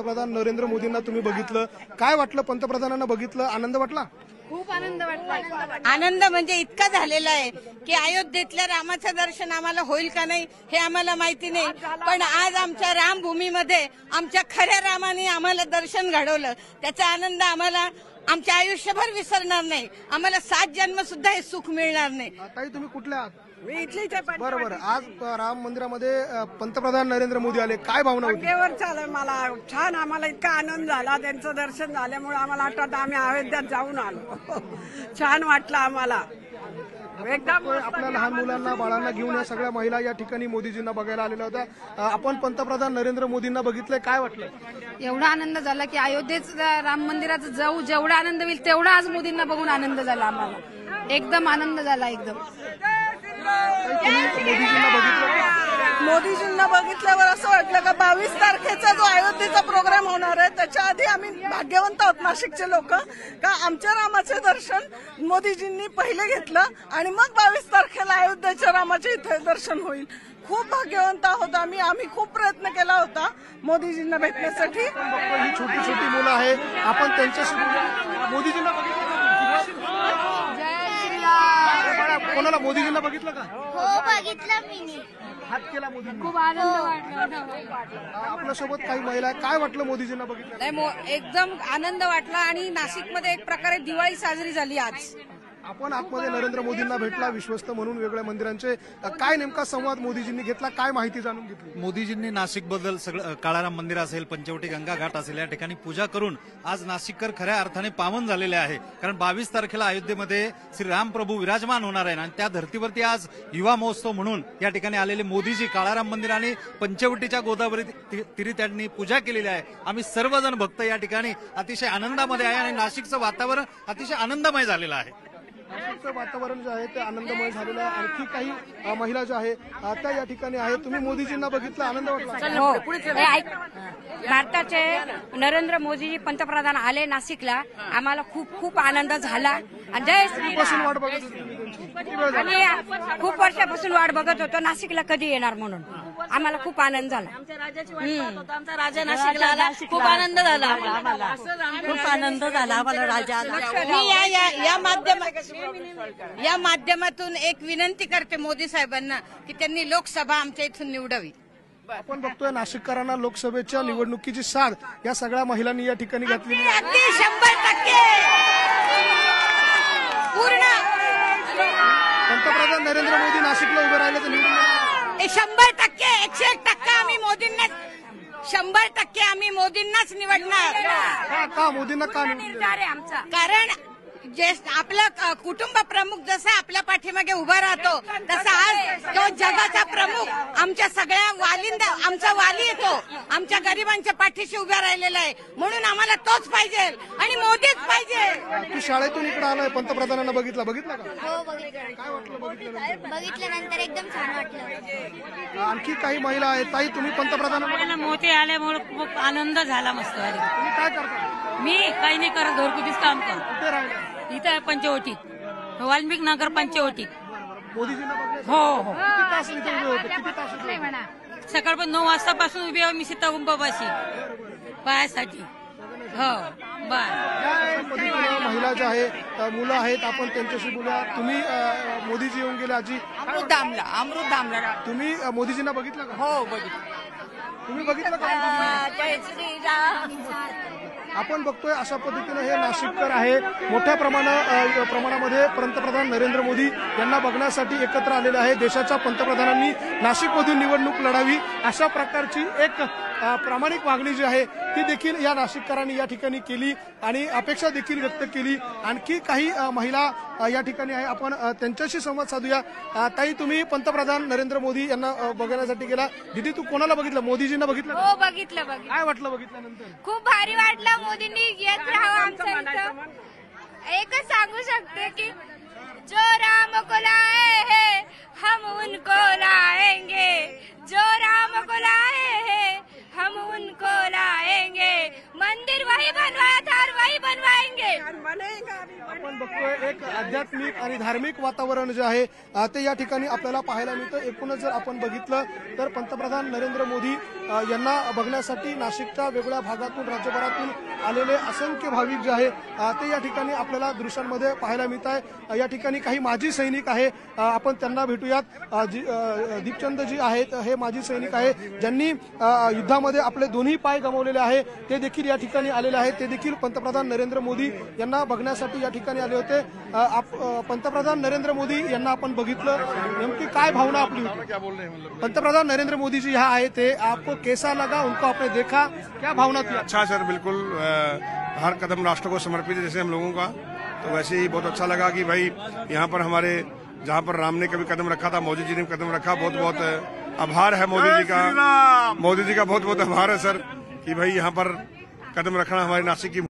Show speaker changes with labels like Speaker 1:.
Speaker 1: पंतप्रधान नरेंद्र मोदींना तुम्ही बघितलं. काय वाटलं? पंतप्रधानांना बघितलं? आनंद वाटला?
Speaker 2: खूप आनंद वाटला. आनंद म्हणजे इतका झालेला आहे की अयोध्येतल्या रामाचं दर्शन आम्हाला होईल का नाही हे आम्हाला माहिती नाही. पण आज आमच्या रामभूमीमध्ये आमच्या खऱ्या रामाने आम्हाला दर्शन घडवलं. त्याचा आनंद आम्हाला आमच्या आयुष्यभर विसरणार नाही. आम्हाला सात जन्म सुद्धा हे सुख मिळणार नाही.
Speaker 1: ताई तुम्ही कुठल्या आहात?
Speaker 2: मी इथली इथे
Speaker 1: बरं बरं. आज अ, राम मंदिरामध्ये अ, पंतप्रधान नरेंद्र मोदी आले. काय भावना होती?
Speaker 3: वर चालेल मला. छान आम्हाला इतका आनंद झाला. त्यांचं दर्शन झाल्यामुळे आम्हाला आठवत आम्ही अयोध्यात जाऊन आलो. छान वाटलं आम्हाला. एकदम
Speaker 1: आपल्या लहान मुलांना बाळांना घेऊन या सगळ्या महिला या ठिकाणी मोदीजींना बघायला आलेल्या होत्या. आपण पंतप्रधान नरेंद्र मोदींना बघितलंय काय वाटलं?
Speaker 4: एवढा आनंद झाला की अयोध्येत राम मंदिरात जाऊ जेवढा आनंद होईल तेवढा आज मोदींना बघून आनंद झाला आम्हाला. एकदम आनंद झाला एकदम
Speaker 1: ताई, तुम्ही मोदीजींना बघितलं
Speaker 3: मोदीजींना बघितल्यावर असं वाटलं का बावीस तारखेचा जो अयोध्येचा प्रोग्राम होणार आहे त्याच्या आधी आम्ही भाग्यवंत आहोत नाशिकचे लोक. का आमच्या रामाचे दर्शन मोदीजींनी पहिले घेतलं आणि मग बावीस तारखेला अयोध्येच्या रामाचे इथे दर्शन होईल. खूप भाग्यवंत आहोत आम्ही. आम्ही खूप प्रयत्न केला होता मोदीजींना भेटण्यासाठी.
Speaker 1: ही छोटी छोटी मुलं आहे आपण त्यांच्याशी बोलूया. मोदीजींना बघितलं? कोणाला मोदीजींना बघितलं का?
Speaker 5: हो बघितलं मी.
Speaker 1: हात केला मोदींनी.
Speaker 4: खूप आनंद वाटला.
Speaker 1: आपल्यासोबत काही महिला काय वाटलं मोदीजींना बघितलं
Speaker 4: नाही मो- एकदम आनंद वाटला आणि नाशिकमध्ये एक प्रकारे दिवाळी साजरी झाली आज.
Speaker 1: आपण आतमध्ये नरेंद्र मोदींना भेटला विश्वस्त म्हणून वेगळ्या मंदिरांचे. काय नेमका संवाद मोदीजींनी घेतला? काय माहिती जाणून घेतली?
Speaker 6: मोदीजींनी नाशिकबद्दल सगळं काळाराम मंदिर असेल पंचवटी गंगा घाट असेल या ठिकाणी पूजा करून आज नाशिककर खऱ्या अर्थाने पावन झालेले आहे. कारण बावीस तारखेला अयोध्येमध्ये श्री रामप्रभू विराजमान होणार आहे. आणि त्या धर्तीवरती आज युवा महोत्सव म्हणून या ठिकाणी आलेले मोदीजी काळाराम मंदिर आणि पंचवटीच्या गोदावरी तिरी त्यांनी पूजा केलेली आहे. आम्ही सर्वजण भक्त या ठिकाणी अतिशय आनंदामध्ये आहे आणि नाशिकचं वातावरण अतिशय आनंदमय झालेलं आहे.
Speaker 1: वातावरण जे आहे ते आनंदमय झालेलं आहे. आणखी काही महिला ज्या आहे त्या या ठिकाणी आहे तुम्ही मोदीजींना बघितलं आनंद वाटला.
Speaker 7: हो. भारताचे नरेंद्र मोदीजी पंतप्रधान आले नाशिकला. आम्हाला खूप खूप आनंद झाला. आणि
Speaker 1: जयपासून
Speaker 7: श्रीराम
Speaker 1: वाट बघत
Speaker 7: खूप वर्षापासून वाट बघत होतो. नाशिकला कधी येणार म्हणून? आम्हाला खूप आनंद झाला.
Speaker 2: आमचा राजा नाशिकला आला. खूप आनंद झाला आम्हाला. खूप आनंद झाला आम्हाला राजा मी या या या माध्यम या माध्यमातून एक विनंती करते मोदी साहेबांना की त्यांनी लोकसभा आमच्या इथून निवडावी.
Speaker 1: आपण बघतोय नाशिककरांना लोकसभेच्या निवडणुकीची साथ या सगळ्या महिलांनी या ठिकाणी घातलेली आहे.
Speaker 2: अगदी शंभर टक्के. पूर्ण.
Speaker 1: पंतप्रधान नरेंद्र मोदी नाशिकला उभे राहिले तर निवडून येणार.
Speaker 2: हे शंभर टक्के एकशे एक टक्का आम्ही मोदींना शंभर टक्के आम्ही मोदींनाच निवडणार.
Speaker 1: का मोदींना का
Speaker 7: आमचा.
Speaker 2: कारण जे आपला कुटुंब प्रमुख जसा आपल्या पाठीमागे उभा राहतो तसा आज तो जगाचा प्रमुख आमच्या सगळ्या वालिंदा आमचा वाली येतो आमच्या गरिबांच्या पाठीशी उभा राहिलेला आहे. म्हणून आम्हाला तोच पाहिजे आणि मोदीच पाहिजे.
Speaker 1: तू शाळेतून इकडे आलाय पंतप्रधानांना बघितलं बघितलं का?
Speaker 5: हो बघितलं.
Speaker 1: काय वाटलं बघितलं
Speaker 5: बघितल्यानंतर एकदम छान वाटलं.
Speaker 1: आणखी काही महिला आहेत ताई तुम्ही पंतप्रधानांना
Speaker 8: मोठे आल्यामुळे खूप आनंद झाला मस्त.
Speaker 1: तुम्ही काय करता?
Speaker 8: मी काही नाही करत घरगुतीच काम करतो.
Speaker 1: कुठे राहिले
Speaker 8: इथं आहे पंचवटीत वाल्मिक नगर पंचवटीत
Speaker 1: मोदीजींना
Speaker 8: हो हो.
Speaker 1: किती तास इथे उभे होते किती तास इथे उभे होते?
Speaker 8: सकाळपासून नऊ वाजतापासून उभी आहे मी सीताकुंभापाशी पायासाठी. हो
Speaker 1: पद्धतीनं महिला ज्या आहे मुलं आहेत आपण त्यांच्याशी बोलूया. तुम्ही अ, मोदीजी येऊन गेले आजी?
Speaker 3: अमृतधामला अमृतधामला
Speaker 1: तुम्ही अ, मोदीजींना बघितलं का?
Speaker 3: हो बघितलं.
Speaker 1: तुम्ही बघितलं का?
Speaker 2: जय श्रीराम.
Speaker 1: आपण बघतोय अशा पद्धतीनं हे नाशिककर आहे. मोठ्या प्रमाणा प्रमाणामध्ये पंतप्रधान नरेंद्र मोदी यांना बघण्यासाठी एकत्र आलेले आहे. देशाच्या पंतप्रधानांनी नाशिकमधून निवडणूक लढावी अशा प्रकारची एक प्रामाणिक मागणी जी आहे ती देखील या नाशिककरांनी या ठिकाणी केली आणि अपेक्षा देखील व्यक्त केली. आणखी काही महिला या ठिकाणी आहे. आपण त्यांच्याशी संवाद साधूया. ताई तुम्ही पंतप्रधान नरेंद्र मोदी यांना बघण्यासाठी गेला. दिदी तू कोणाला बघितलं? मोदीजींना बघितलं?
Speaker 4: हो बघितलं बघितलं.
Speaker 1: काय वाटलं बघितल्यानंतर?
Speaker 4: खूप भारी वाटलं. मोदींनी येत राहावं आमच्या इथं. एकच सांगू शकते की जो राम को लाए है हम उनको लाएंगे. जो राम को लाए है हम उनको लाएंगे मंदिर वही बनवाया था और वही बनवाएंगे
Speaker 1: आपण बघतोय एक आध्यात्मिक आणि धार्मिक वातावरण जे आहे ते या ठिकाणी आपल्याला पाहायला मिळतं. एकूणच जर आपण बघितलं तर पंतप्रधान नरेंद्र मोदी यांना बघण्यासाठी नाशिकच्या वेगवेगळ्या भागातून राज्यभरातून आलेले असंख्य भाविक जे आहे ते या ठिकाणी आपल्याला दृश्यांमध्ये पाहायला मिळत आहे. या ठिकाणी काही माजी सैनिक आहे. आपण त्यांना भेटूयात. दीपचंदजी दीपचंद जी आहेत हे माजी सैनिक आहे. ज्यांनी युद्धामध्ये आपले दोन्ही पाय गमावलेले आहे ते देखील या ठिकाणी आलेले आहेत. ते देखील पंतप्रधान नरेंद्र मोदी यांना बघण्यासाठी या ठिकाणी आले होते. आप- पंतप्रधान नरेंद्र मोदी यांना आपण बघितलं. नेमकी काय भावना आपली होती? पंतप्रधान नरेंद्र मोदी जी ह्या आहे ते आपको कैसा लगा? उनको आपने देखा? क्या भावना थी?
Speaker 9: अच्छा सर बिल्कुल आ, हर कदम राष्ट्र को समर्पित है जैसे हम लोगों का। तो वैसे ही बहुत अच्छा लगा कि भाई यहाँ पर हमारे जहाँ पर राम ने कभी कदम रखा था मोदी जी ने कदम रखा। बहुत बहुत आभार है मोदी जी का। मोदी जी का बहुत बहुत आभार है सर कि भाई यहाँ पर कदम रखना हमारे नासिक की